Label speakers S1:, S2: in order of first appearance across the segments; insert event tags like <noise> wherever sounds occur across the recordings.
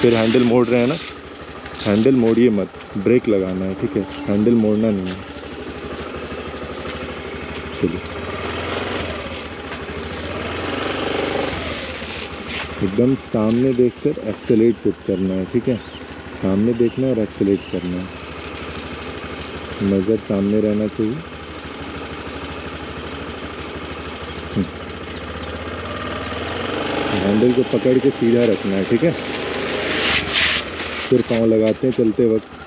S1: फिर हैंडल मोड़ रहे हैं ना? हैंडल मोड़िए मत। ब्रेक लगाना है, ठीक है? हैंडल मोड़ना नहीं है। चलिए। एकदम सामने देखकर एक्सेलेट सिर्फ़ करना है, ठीक है? सामने देखना और एक्सेलेट करना है। नज़र सामने रहना चाहिए। हैंडल को पकड़ के सीधा रखना है, ठीक है? फिर पाँव लगाते हैं चलते वक्त।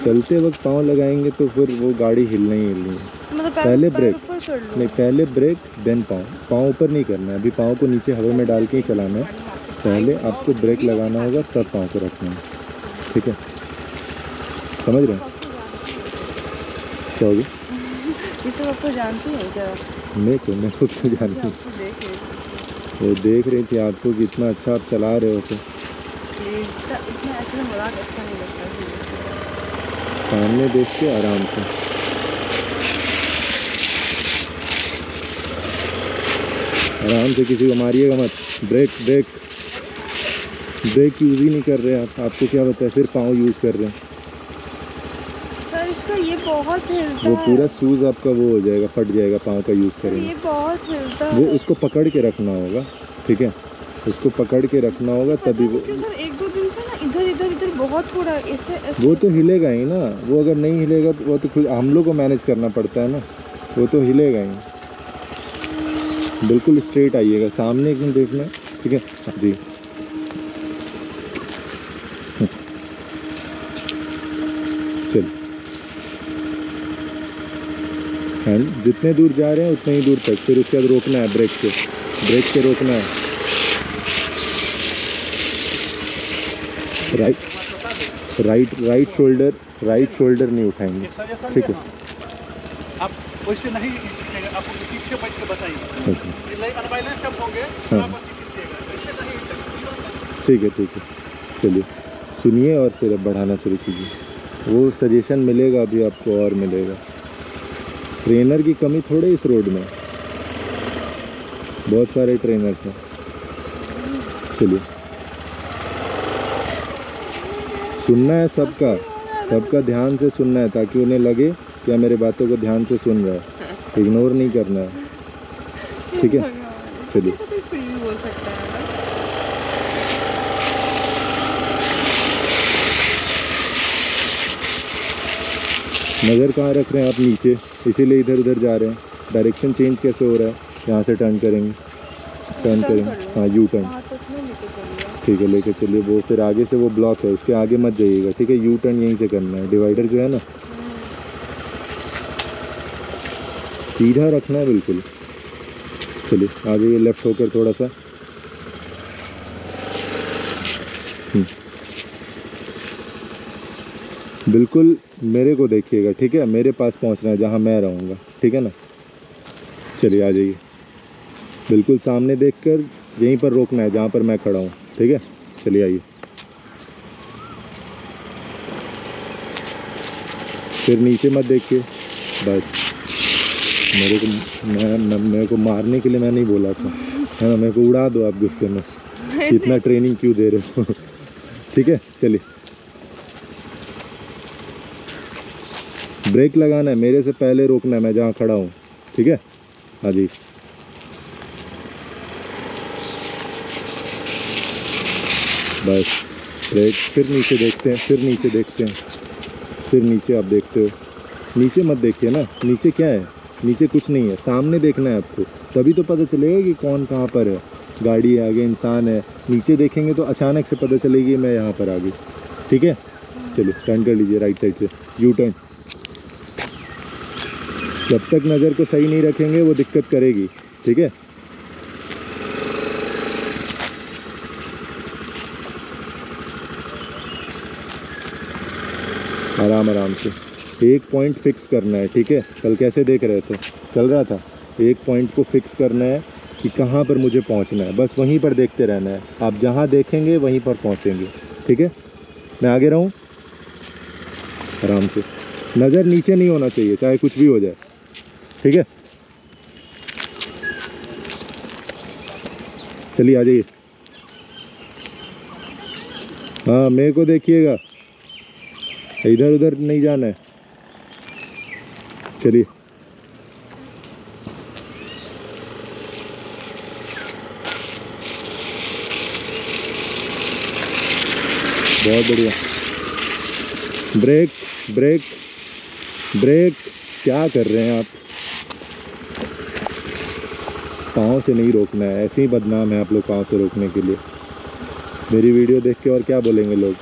S1: चलते वक्त पाँव लगाएँगे तो फिर वो गाड़ी हिलना ही हिलनी है।
S2: मतलब
S1: पहले ब्रेक। नहीं पहले ब्रेक देन पाँव। पाँव ऊपर नहीं करना है। अभी पाँव को नीचे हवा में डाल के ही चलाना है। पहले आपको ब्रेक लगाना होगा तब पाँव को रखना है। ठीक है? समझ रहे हैं? क्या होगी
S2: ये सब आपको जानती है क्या?
S1: मैं को मैं खुद को जानती हूँ।
S2: आपको देख रही थी।
S1: वो देख रही थी आपको कि इतना अच्छा आप चला रहे हो तो।
S2: इतना इतना ऐसे मज़ाक अच्छा नहीं लगता
S1: सामने देख के आराम से। आराम से किसी को मारिएगा मत। ब्रेक ब्रेक ब्रेक यूज़ ही नहीं कर रहे आप। आपको क्या बताया फिर पाँव यूज़ कर रहे हैं।
S2: सर इसका ये बहुत हिलता
S1: वो पूरा सूज आपका वो हो जाएगा फट जाएगा पाँव का यूज़ करेंगे।
S2: ये बहुत हिलता
S1: वो उसको पकड़ के रखना होगा ठीक है? उसको पकड़ के रखना होगा तभी वो
S2: एक दो इधर इधर इधर बहुत थोड़ा ऐसे
S1: वो तो हिलेगा ही ना। वो अगर नहीं हिलेगा तो वो तो खुद, हम लोग को मैनेज करना पड़ता है ना। वो तो हिलेगा ही। बिल्कुल स्ट्रेट आइएगा। सामने एकदम देखना ठीक है? जी। चल। हैंड जितने दूर जा रहे हैं, उतने ही दूर तक। फिर उसके बाद रोकना है ब्रेक से। ब्रेक से रोकना है। Right right right shoulder right shoulder नहीं उठाएँगे। ठीक है।
S3: आप वैसे नहीं आपको पीछे बैठ के बताइए।
S1: अच्छा।
S3: होंगे
S1: हाँ। ठीक है ठीक है। चलिए सुनिए और फिर अब बढ़ाना शुरू कीजिए। वो सजेशन मिलेगा अभी आपको और मिलेगा। ट्रेनर की कमी थोड़े इस रोड में बहुत सारे ट्रेनर्स हैं। चलिए। सुनना है सबका। सबका ध्यान से सुनना है ताकि उन्हें लगे कि मेरे बातों को ध्यान से सुन रहा है। इग्नोर नहीं करना है। ठीक है? चलिए। नज़र कहाँ रख रहे हैं आप? नीचे। इसीलिए इधर उधर जा रहे हैं। डायरेक्शन चेंज कैसे हो रहा है? यहाँ से टर्न करेंगे। टर्न करेंगे। हाँ यू टर्न
S2: वहाँ तक नहीं लेके चलिए
S1: ठीक है, लेके चलिए। वो फिर आगे से वो ब्लॉक है, उसके आगे मत जाइएगा, ठीक है? यू टर्न यहीं से करना है। डिवाइडर जो है ना? सीधा रखना है बिल्कुल। चलिए आ जाइए लेफ़्ट होकर थोड़ा सा। हम्म। बिल्कुल मेरे को देखिएगा, ठीक है? मेरे पास पहुँचना है, जहाँ मैं रहूँगा, ठीक है ना? चलिए, आ जाइए। बिल्कुल सामने देखकर यहीं पर रोकना है, जहाँ पर मैं खड़ा हूँ। ठीक है चलिए आइए। फिर नीचे मत देखिए बस। मेरे को मैं, मैं मेरे को मारने के लिए मैं नहीं बोला था। है ना मेरे को उड़ा दो आप गुस्से में। <laughs> इतना ट्रेनिंग क्यों दे रहे हो? ठीक है चलिए। ब्रेक लगाना है मेरे से पहले रोकना है मैं जहाँ खड़ा हूँ। ठीक है हाँ जी बस। ब्रेक फिर नीचे देखते हैं, फिर नीचे देखते हैं। फिर नीचे आप देखते हो। नीचे मत देखिए ना, नीचे क्या है? नीचे कुछ नहीं है, सामने देखना है आपको। तभी तो पता चलेगा कि कौन कहाँ पर है। गाड़ी है आगे, इंसान है। नीचे देखेंगे तो अचानक से पता चलेगी मैं यहाँ पर आ गई। ठीक है? चलिए टर्न कर लीजिए राइट साइड से। यू टर्न जब तक नज़र को सही नहीं रखेंगे, वो दिक्कत करेगी। ठीक है? आराम आराम से। एक पॉइंट फिक्स करना है, ठीक है? कल कैसे देख रहे थे? चल रहा था। एक पॉइंट को फिक्स करना है कि कहाँ पर मुझे पहुँचना है। बस वहीं पर देखते रहना है। आप जहाँ देखेंगे, वहीं पर पहुँचेंगे। ठीक है? मैं आगे रहूँ? आराम से। नज़र नीचे नहीं होना चाहिए, चाहे कुछ भी हो जाए। ठीक है? चलिए, आ जाइए। हाँ मेरे को देखिएगा। इधर उधर नहीं जाना है। चलिए। बहुत बढ़िया। Brake brake brake. क्या कर रहे हैं आप? पाँव से नहीं रोकना है, ऐसे ही बदनाम है आप लोग पाँव से रोकने के लिए। मेरी वीडियो देख के और क्या बोलेंगे लोग?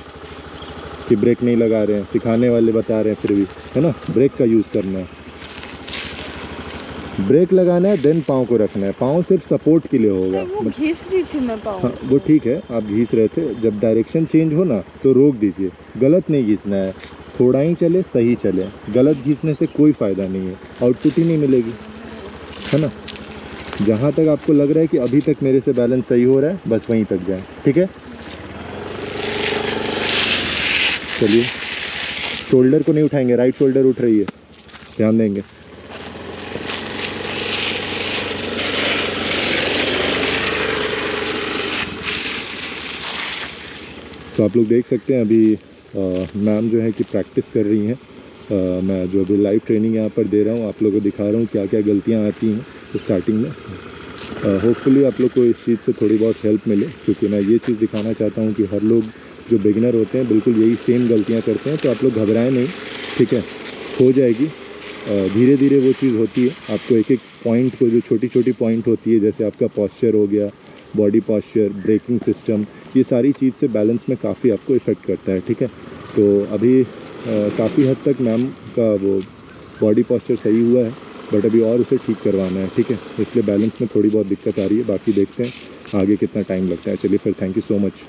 S1: कि ब्रेक नहीं लगा रहे हैं सिखाने वाले बता रहे हैं फिर भी है ना? ब्रेक का यूज़ करना है। ब्रेक लगाना है देन पाँव को रखना है। पाँव सिर्फ़ सपोर्ट के लिए होगा।
S2: वो घिस रही थी मैं पाँव।
S1: हाँ वो ठीक है आप घीस रहे थे। जब डायरेक्शन चेंज हो ना तो रोक दीजिए। गलत नहीं घीसना है। थोड़ा ही चले सही चले। गलत घीसने से कोई फ़ायदा नहीं है। आउटपुट ही नहीं मिलेगी। है ना? जहाँ तक आपको लग रहा है कि अभी तक मेरे से बैलेंस सही हो रहा है बस वहीं तक जाए। ठीक है? चलिए। शोल्डर को नहीं उठाएँगे राइट शोल्डर उठ रही है। ध्यान देंगे। तो आप लोग देख सकते हैं अभी मैम जो है कि प्रैक्टिस कर रही हैं। मैं जो अभी लाइव ट्रेनिंग यहाँ पर दे रहा हूँ, आप लोगों को दिखा रहा हूँ क्या क्या गलतियाँ आती हैं स्टार्टिंग में। होपफुली आप लोग को इस चीज़ से थोड़ी बहुत हेल्प मिले, क्योंकि मैं ये चीज़ दिखाना चाहता हूँ कि हर लोग जो बिगिनर होते हैं, बिल्कुल यही सेम गलतियाँ करते हैं तो आप लोग घबराएँ नहीं, ठीक है? हो जाएगी। धीरे धीरे वो चीज़ होती है। आपको एक एक पॉइंट को, जो छोटी छोटी पॉइंट होती है, जैसे आपका पॉस्चर हो गया बॉडी पॉस्चर ब्रेकिंग सिस्टम ये सारी चीज़ से बैलेंस में काफ़ी आपको इफ़ेक्ट करता है, ठीक है? तो अभी काफ़ी हद तक मैम का वो बॉडी पॉस्चर सही हुआ है बट अभी और उसे ठीक करवाना है, ठीक है? इसलिए बैलेंस में थोड़ी बहुत दिक्कत आ रही है, बाकी देखते हैं, आगे कितना टाइम लगता है। चलिए फिर थैंक यू सो मच